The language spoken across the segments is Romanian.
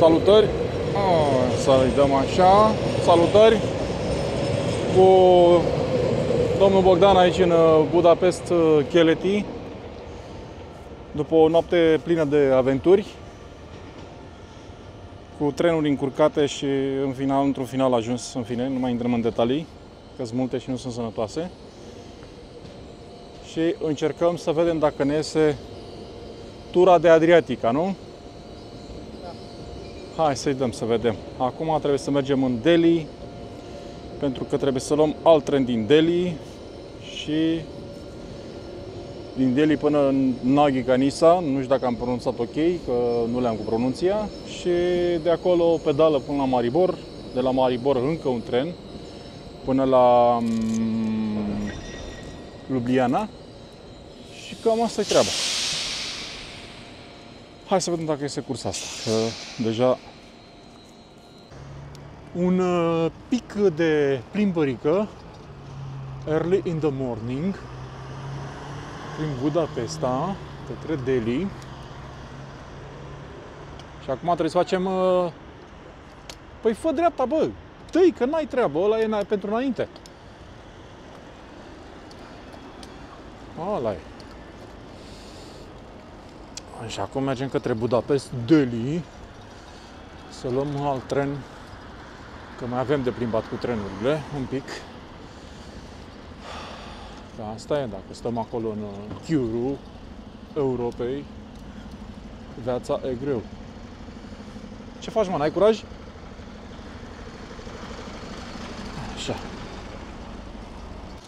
Salutări! Ah, să-i dăm așa. Salutări! Cu domnul Bogdan aici în uh, Budapest, uh, Cheleti. După o noapte plină de aventuri, cu trenuri încurcate și în final, într-un final ajuns, în fine, nu mai intrăm în detalii, că sunt multe și nu sunt sănătoase. Și încercăm să vedem dacă ne iese tura de Adriatica, nu? Hai să-i dăm să vedem. Acum trebuie să mergem în Delhi, pentru că trebuie să luăm alt tren din Delhi și din Delhi până în Nagi Kanisa, nu știu dacă am pronunțat ok, că nu le-am cu pronunția, și de acolo pedală până la Maribor, de la Maribor încă un tren până la um, Ljubljana și cam asta e treaba. Hai să vedem dacă este cursa asta, că deja un uh, pic de plimbărică early in the morning prin Budapesta către Delhi. Și acum trebuie să facem uh, păi fă dreapta bă tăi că n-ai treabă ăla e pentru înainte. Ăla e și acum mergem către Budapest, Delhi, să luăm un alt tren, că mai avem de plimbat cu trenurile, un pic. Da, asta e, dacă stăm acolo în chiurul Europei, viața e greu. Ce faci, mă, n-ai curaj? Așa.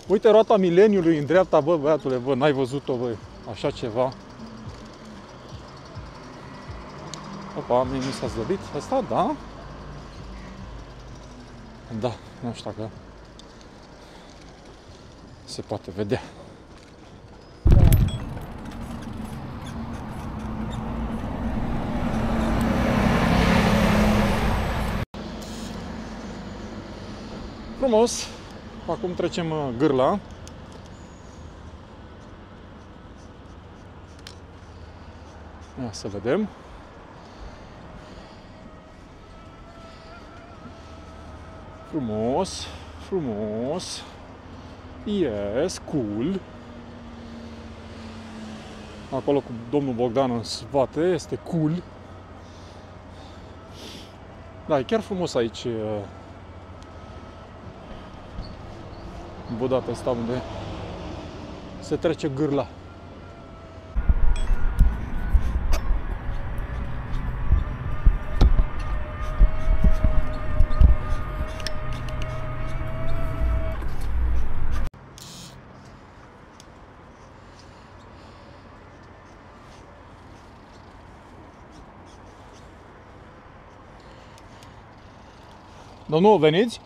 Uite roata mileniului în dreapta, bă, băiatule, bă, n-ai văzut-o, bă, așa ceva. Opa, mie mi s-a zdobit asta, da? Da, nu știu dacă se poate vedea. Frumos! Acum trecem uh, gârla. Ia să vedem. Frumos, frumos. Yes, cool. Acolo cu domnul Bogdan în spate, este cool. Da, e chiar frumos aici în Budapesta unde se trece gârla. Domnul, veniți?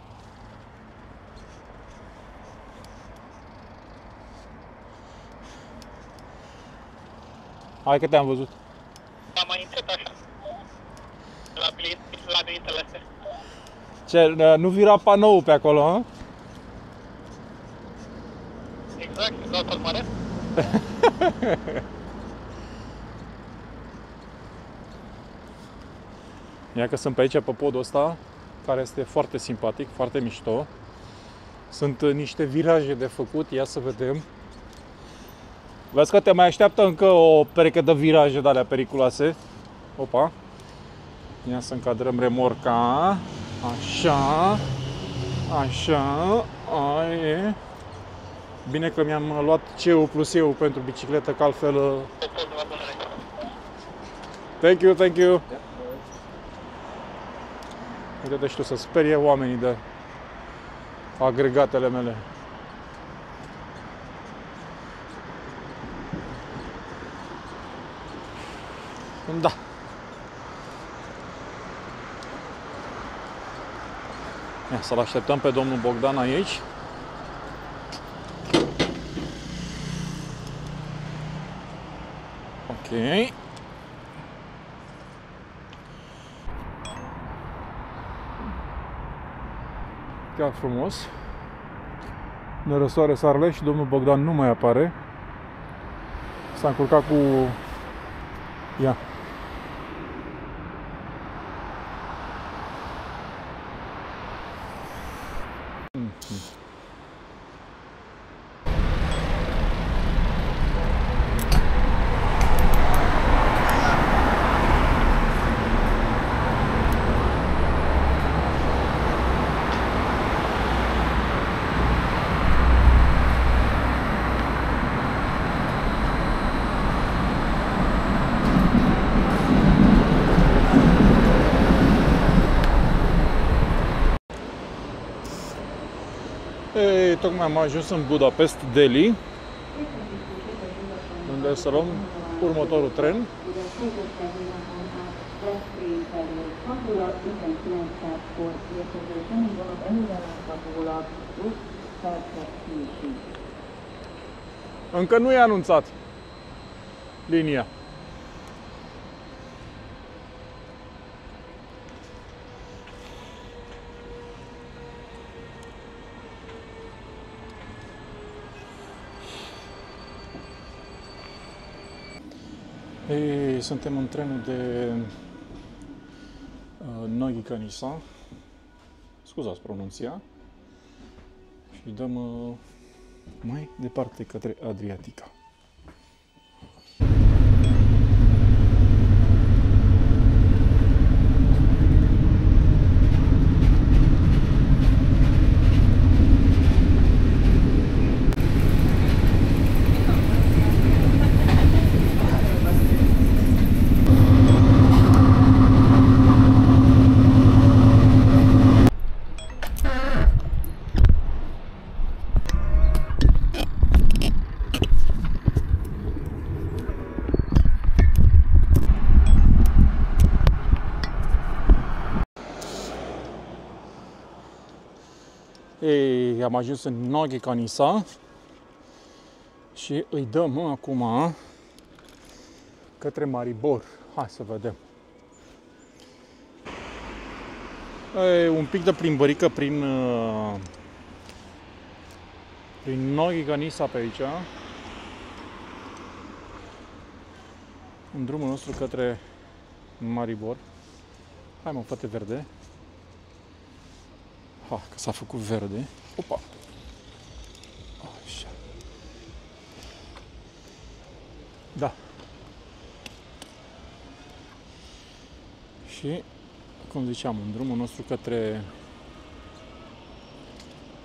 Hai că te-am văzut. Am mai intrat așa. La, bilet, la biletele astea. Ce, nu vira panou pe acolo, hă? Exact, dau tot mare. Ia că sunt pe aici, pe podul ăsta, care este foarte simpatic, foarte mișto. Sunt uh, niște viraje de făcut, ia să vedem. Vezi că te mai așteaptă încă o pereche de viraje de alea periculoase. Opa. Ia să încadrăm remorca. Așa. Așa. Aie. Bine că mi-am luat CEU plus EU pentru bicicletă, că altfel... uh, Thank you, thank you. Uite-te și tu să sperie oamenii de agregatele mele. Da. Ia să-l așteptăm pe domnul Bogdan aici. Ok. Chiar frumos. Ne răsoare soarele și domnul Bogdan nu mai apare. S-a încurcat cu... Ia. Ei, tocmai am ajuns în Budapest, Delhi, unde să luăm următorul tren. Încă nu e anunțat linia. Ei, suntem în trenul de uh, Nogi Canisa. Scuzați pronunția. Și dăm uh, mai departe către Adriatica. Ei, am ajuns în Noghi Canisa și îi dăm acum către Maribor. Hai să vedem. E un pic de plimbărică prin uh, prin Noghi Canisa pe aici. În drumul nostru către Maribor. Hai mă, poate verde. Ha, că s-a făcut verde. Opa! Așa. Da. Și, cum ziceam, în drumul nostru către...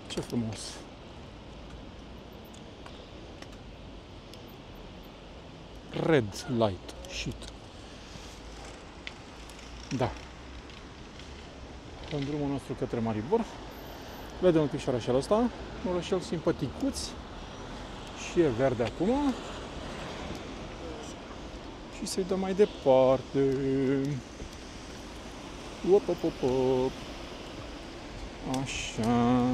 Ce frumos! Red light. Shit. Da în drumul nostru către Maribor. Vedem un pic și orașul ăsta, un orășel simpaticuț și e verde acum. Și să-i dăm mai departe. Op, op, op, op. Așa.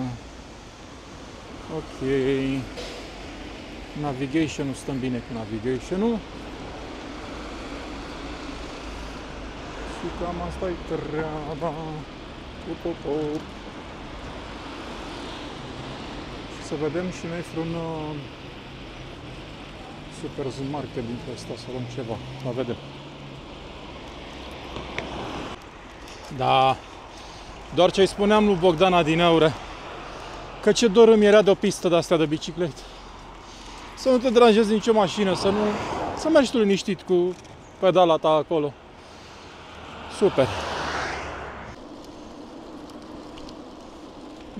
Ok. Navigation-ul stăm bine cu navigation-ul. Și cam asta e treaba. Up, up, up. Și să vedem și noi vreun uh, supermarket dintre asta să luăm ceva. La vedem. Da, doar ce-i spuneam lui Bogdana din Aure, că ce dor îmi era de o pistă de-astea de bicicletă. Să nu te deranjezi nicio mașină, să nu... Să mergi tu liniștit cu pedala ta acolo. Super.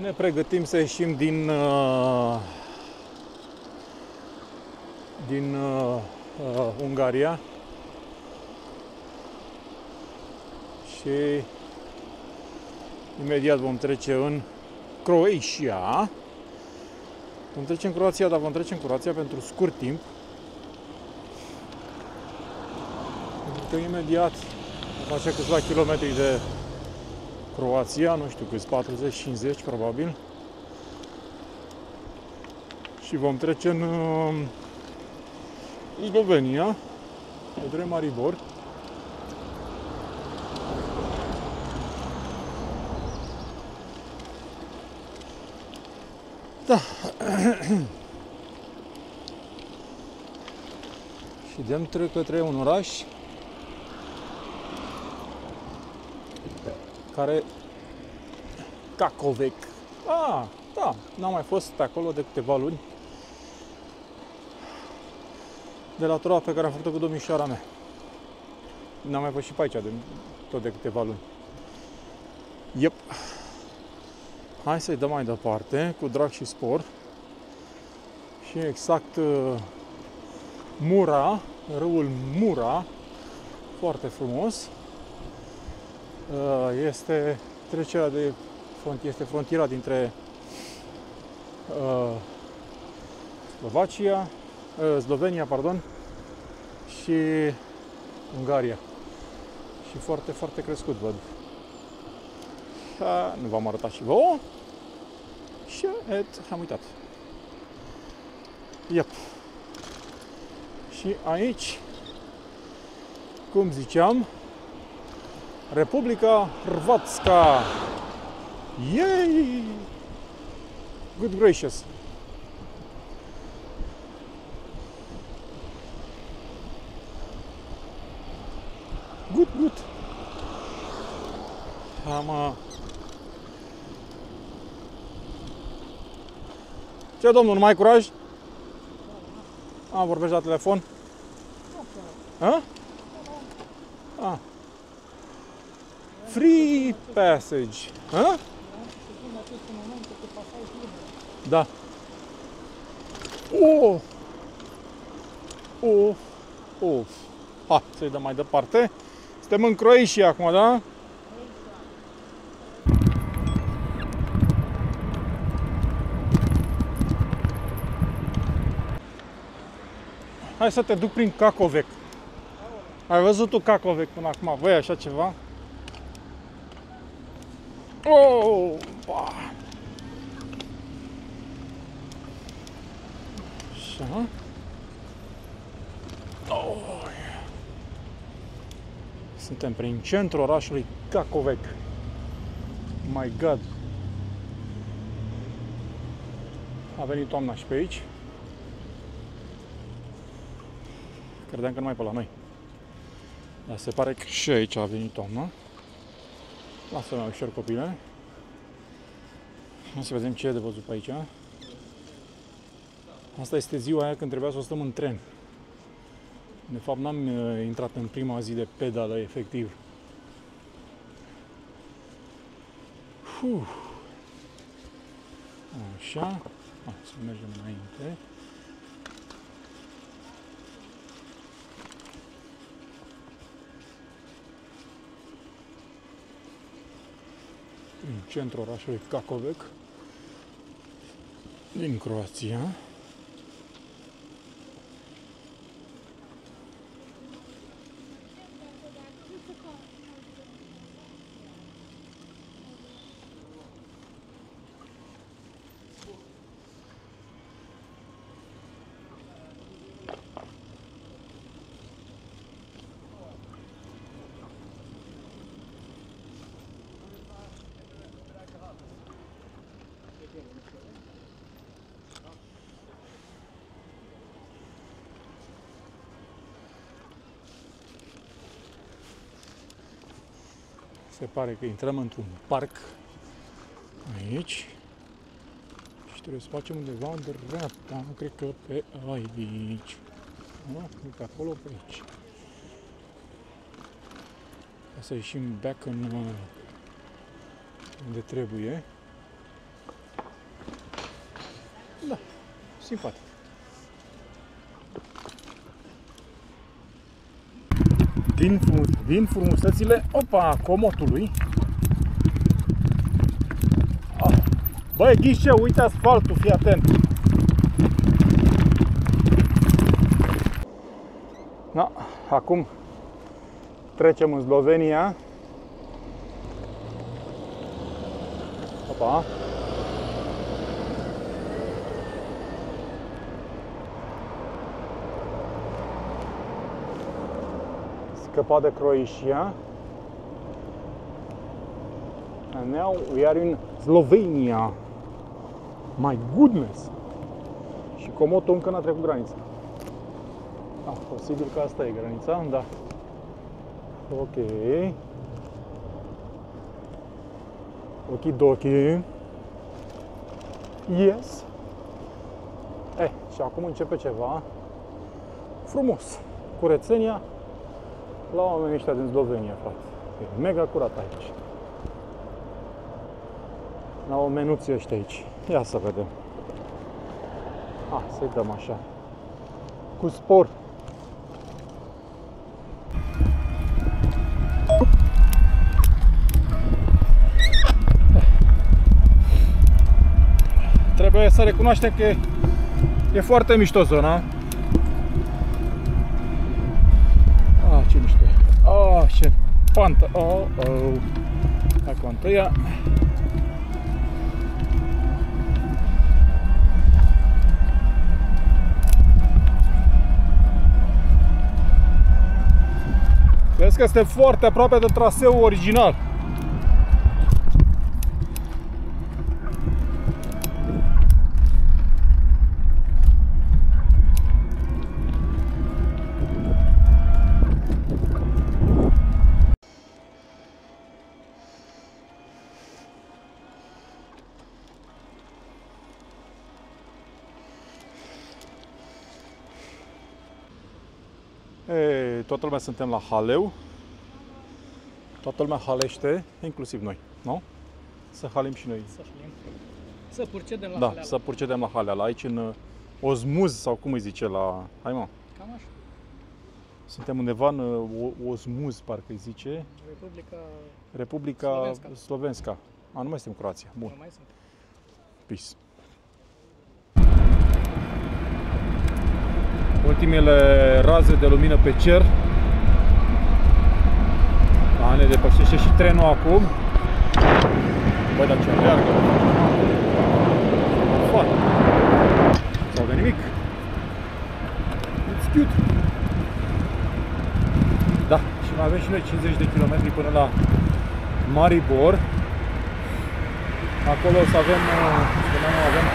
Ne pregătim să ieșim din uh, din uh, uh, Ungaria și imediat vom trece în Croația. Vom trece în Croația, dar vom trece în Croația pentru scurt timp. Pentru că imediat face câțiva kilometri de Croația, nu știu câți, 40-50 probabil. Și vom trece în uh, Slovenia, către Maribor. Da. și dăm către un oraș care... Cacovec. Ah, Da, n-am mai fost pe acolo de câteva luni. De la tura pe care am făcut-o cu domnișoara mea. N-am mai fost și pe aici de, tot de câteva luni. Yep. Hai să-i dăm mai departe, cu drag și spor. Și exact uh, Mura, râul Mura, foarte frumos. Uh, este trecerea de front, este frontiera dintre uh, Slovacia, uh, Slovenia, pardon, și Ungaria. Și foarte, foarte crescut, văd. Ha, nu v-am arătat și vouă. Și et, am uitat. Yep. Și aici, cum ziceam, Republica Hrvatska. Yay! Good gracious! Good, good. Am... uh, Ce, domnul, nu mai ai curaj? A, vorbești la telefon? A? A. Free passage. A? Da. Oh! Oh! Oh! Ha, să-i dăm mai departe. Suntem în Croația acum, da? Hai să te duc prin Cacovec. Ai văzut tu Cacovec până acum? Voi așa ceva? Oh! Ba. Așa. Oh, yeah. Suntem prin centrul orașului Cacovec. My God! A venit toamna și pe aici. Credeam că numai pe la noi. Dar se pare că și aici a venit toamna. Lasă mai ușor copile. Hai să vedem ce e de văzut pe aici. Asta este ziua aia când trebuia să o stăm în tren. De fapt, n-am uh, intrat în prima zi de pedală, efectiv. Uf. Așa. Hai să mergem înainte. În centrul orașului Cacovec din Croația. Se pare că intrăm într-un parc aici și trebuie să facem undeva în dreapta, cred că pe aici. Nu, nu pe acolo, pe aici. Ca să ieșim back în uh, unde trebuie. Da, simpatic. Din, frum- din frumusețile, opa, comotului. Ah. Băi, ghișe, uite asfaltul, fii atent. Da, acum trecem în Slovenia. Opa. Scăpat de Croatia. And now we are in Slovenia. My goodness! Și Comoto încă n-a trecut granița. Ah, posibil că asta e granița, da. Ok. Okidoki. Yes. Eh, și acum începe ceva frumos. Curățenia la oamenii ăștia din Slovenia, frate. E mega curat aici. La o menuție ăștia aici. Ia să vedem. Ah, să-i dăm așa. Cu spor. Trebuie să recunoaștem că e, e foarte mișto zona. Ce mișto e. Ah, ce pantă. Oh, oh. Acum întâia. Vezi că este foarte aproape de traseul original. Ei, toată lumea suntem la haleu. Toată lumea halește, inclusiv noi, nu? Să halim și noi. Să știm. Să procedem la Da, haleală. să procedem la haleala. Aici în uh, Ozmuz, sau cum îi zice la... Hai mă, Cam așa. suntem undeva în uh, O- Ozmuz, parcă îi zice. Republica Republica Slovenska. Slovenska. A, nu mai suntem în Croația. Bun, nu mai sunt. peace. Ultimele raze de lumină pe cer. A, ne depășește și trenul acum. Băi, dar ce aleargă. Foarte. Sau de nimic. It's cute. Da, și mai avem și noi 50 de km până la Maribor. Acolo o să avem, uh, spuneam, avem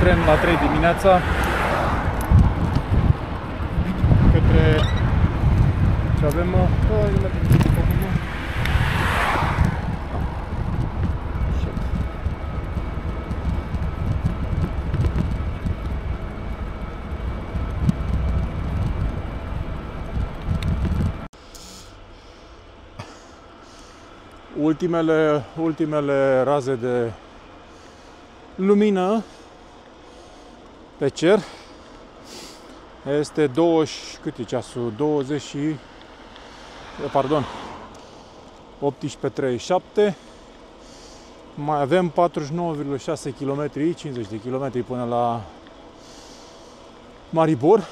tren la 3 dimineața către și avem uh, oh, nu merge focul, mă. Ah. Shit. ultimele, ultimele raze de lumină pe cer. Este 20, cât e ceasul? 20 și, pardon, 18.37. Mai avem 49,6 km, 50 de km până la Maribor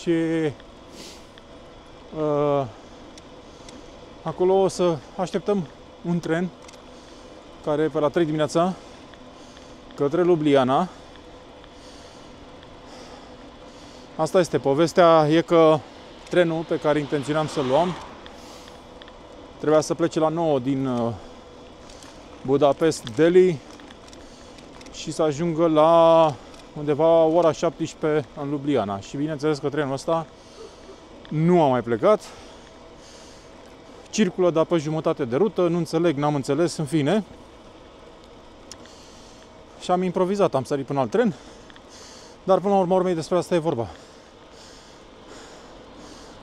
și uh, acolo o să așteptăm un tren care pe la 3 dimineața către Ljubljana. Asta este povestea, e că trenul pe care intenționam să-l luăm trebuia să plece la 9 din uh, Budapest, Delhi și să ajungă la undeva ora 17 în Ljubljana. Și bineînțeles că trenul ăsta nu a mai plecat, circulă, dar pe jumătate de rută, nu înțeleg, n-am înțeles, în fine. Și am improvizat, am sărit până alt tren, dar până la urmă urmei despre asta e vorba.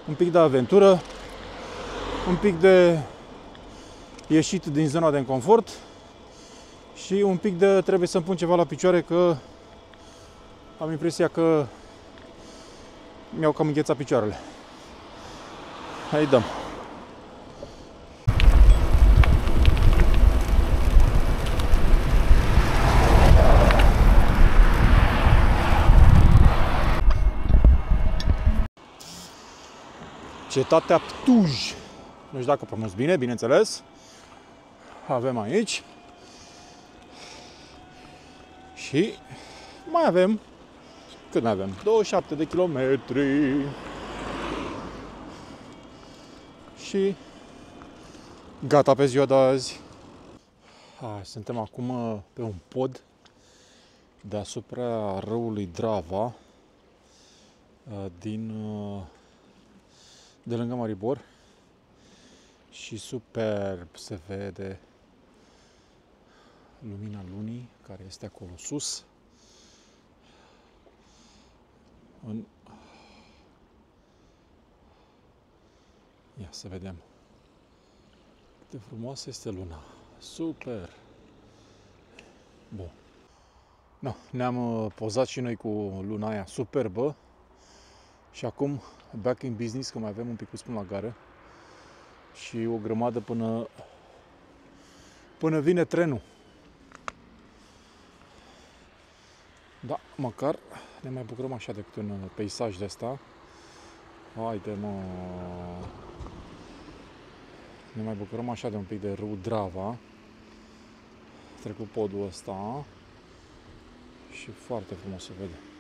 Un pic de aventură, un pic de ieșit din zona de confort și un pic de trebuie să-mi pun ceva la picioare că am impresia că mi-au cam înghețat picioarele. Hai dăm. Cetatea Ptuj. Nu știu dacă pronunț bine, bineînțeles. Avem aici. Și mai avem, cât mai avem? 27 de kilometri. Și gata pe ziua de azi. A, suntem acum uh, pe un pod deasupra râului Drava uh, din uh, de lângă Maribor și superb se vede lumina lunii care este acolo sus în... Ia să vedem. Cât de frumoasă este luna. Super! Bun. No, ne-am uh, pozat și noi cu luna aia superbă. Și acum back in business, că mai avem un pic până la gară. Și o grămadă până până vine trenul. Da, măcar ne mai bucurăm așa de câte un peisaj de asta. Haide, mă! Ne mai bucurăm așa de un pic de râu Drava. Trecut podul ăsta. Și foarte frumos se vede.